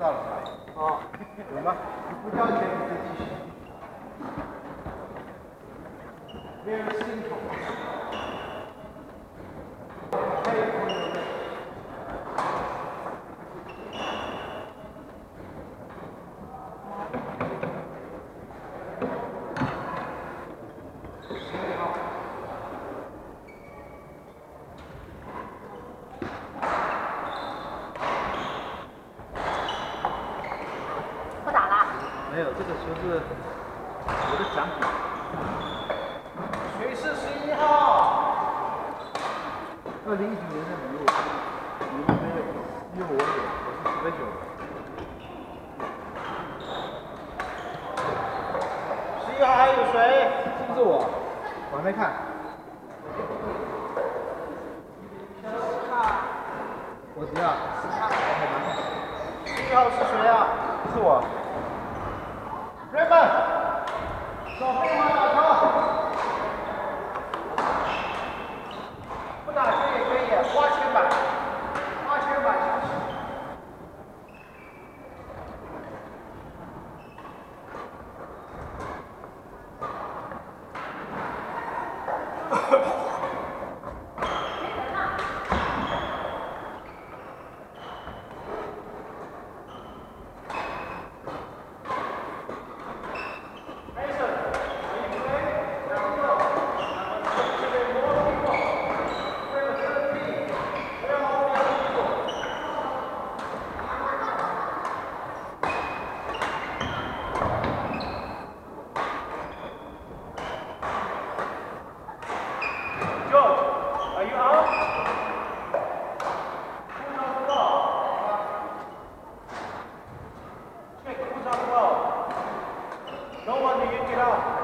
到了？啊、有吗？你不交钱你就继续。没有人心疼。我知道是他我很难受一号是谁啊？不是我。Raymond Chị?